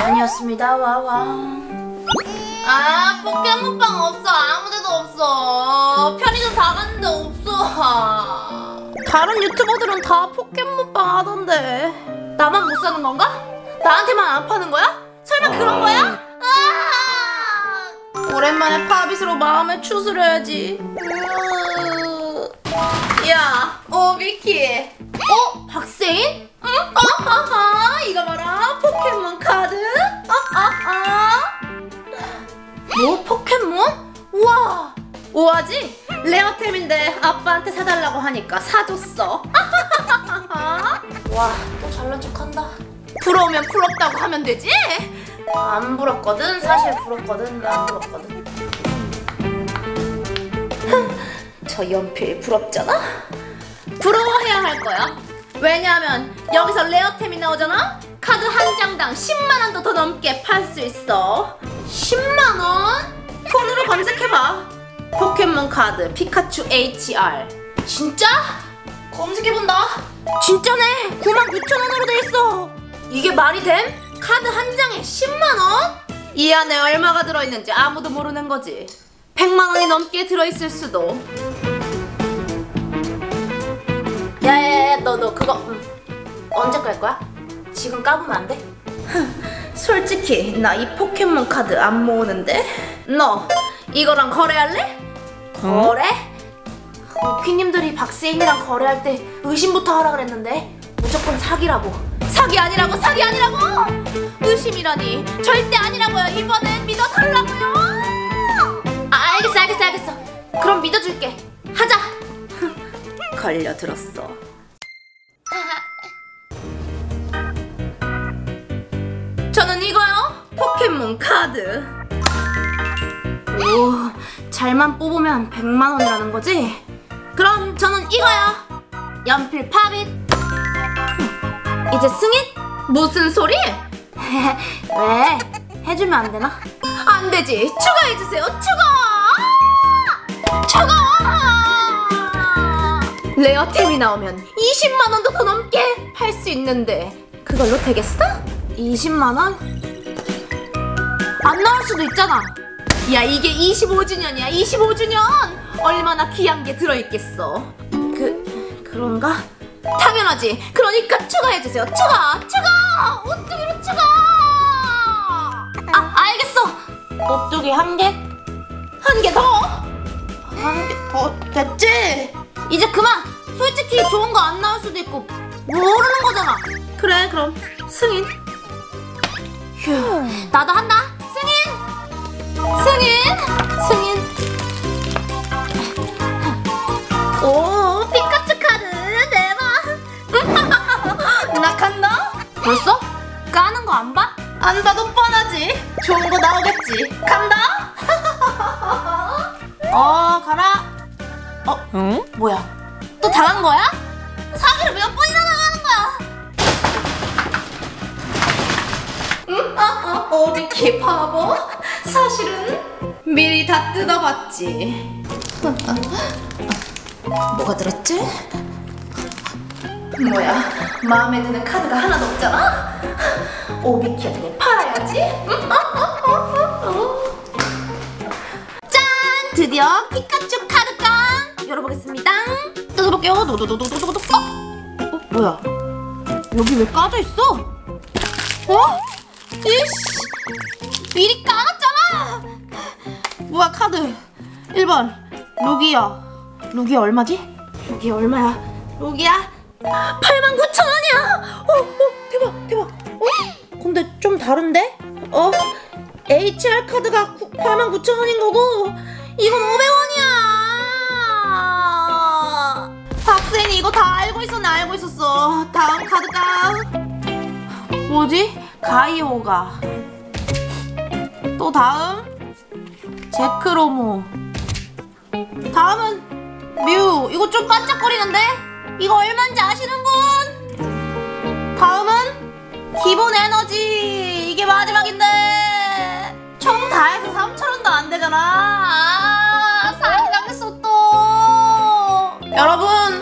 아니었습니다 와와 아 포켓몬빵 없어 아무데도 없어 편의점 다 갔는데 없어 다른 유튜버들은 다 포켓몬빵 하던데 나만 못 사는 건가? 나한테만 안 파는 거야? 설마 그런 거야? 아! 오랜만에 파빗으로 마음을 추스려야지 으... 야, 어 미키 어? 박세인? 응? 어하하 이거 봐라 포켓몬 우아지? 레어템인데 아빠한테 사달라고 하니까 사줬어 와 또 잘난 척한다 부러우면 부럽다고 하면 되지? 안 부럽거든 사실 부럽거든 안 부럽거든 저 연필 부럽잖아? 부러워해야 할 거야 왜냐하면 여기서 레어템이 나오잖아? 카드 한 장당 10만 원도 더 넘게 팔 수 있어 10만 원? 폰으로 검색해봐 포켓몬 카드 피카츄 HR 진짜? 검색해본다 진짜네 9만 9천 원으로 돼 있어 이게 말이 됨? 카드 한 장에 10만 원? 이 안에 얼마가 들어있는지 아무도 모르는 거지 100만 원이 넘게 들어있을 수도 야야야 너 너 그거 음, 언제 깔 거야? 지금 까보면 안 돼? 솔직히 나 이 포켓몬 카드 안 모으는데 너 이거랑 거래할래? 거래? 어, 퀴님들이 박세인이랑 거래할 때 의심부터 하라 그랬는데 무조건 사기라고. 사기 아니라고 사기 아니라고! 의심이라니. 절대 아니라고요. 이번엔 믿어달라고요! 아, 알겠어 알겠어 알겠어. 그럼 믿어줄게. 하자. 걸려들었어. 저는 이거요. 포켓몬 카드. 오 잘만 뽑으면 100만 원이라는 거지? 그럼 저는 이거요 연필 팝잇 흠, 이제 승인? 무슨 소리? 왜? 해주면 안 되나? 안 되지 추가해주세요 추가 추가 레어템이 나오면 20만 원도 더 넘게 팔 수 있는데 그걸로 되겠어? 20만 원? 안 나올 수도 있잖아. 야 이게 25주년이야 25주년 얼마나 귀한 게 들어있겠어. 그 그런가? 당연하지. 그러니까 추가해주세요. 추가 추가 오뚜기로 추가. 아 알겠어. 오뚜기 한 개? 한 개 더? 한 개 더 됐지? 이제 그만. 솔직히 좋은 거 안 나올 수도 있고 모르는 거잖아. 그래 그럼 승인. 휴 나도 한다. 벌써? 까는 거 안 봐? 안 봐도 뻔하지. 좋은 거 나오겠지. 간다. 어 가라. 어 응? 뭐야? 또 당한 거야? 사기를 몇 번이나 당하는 거야? 응? 아, 아, 어, 미키 바보. 사실은 미리 다 뜯어봤지. 뭐가 들었지? 뭐야? 마음에 드는 카드가 하나도 없잖아? 오비키한테 팔아야지. 짠! 드디어 피카츄 카드깡 열어보겠습니다. 뜯어볼게요. 도도도도도도도. 어? 어? 뭐야? 여기 왜 까져 있어? 어? 이씨! 미리 까놨잖아! 뭐야 카드 1번 루기야 루기야 얼마지? 루기야 얼마야? 루기야 89,000원이야! 어, 어, 대박, 대박. 어? 근데 좀 다른데? 어? HR 카드가 89,000원인 거고 이건 500원이야. 박sen이 이거 다 알고 있었네, 알고 있었어. 다음 카드가 뭐지? 가이오가. 또 다음 제크로모. 다음은 뮤. 이거 좀 반짝거리는데? 이거 얼마인지 아시는 분? 다음은 기본 에너지. 이게 마지막인데. 총 다 해서 3,000원도 안 되잖아. 아, 사기 당했어 또. 여러분,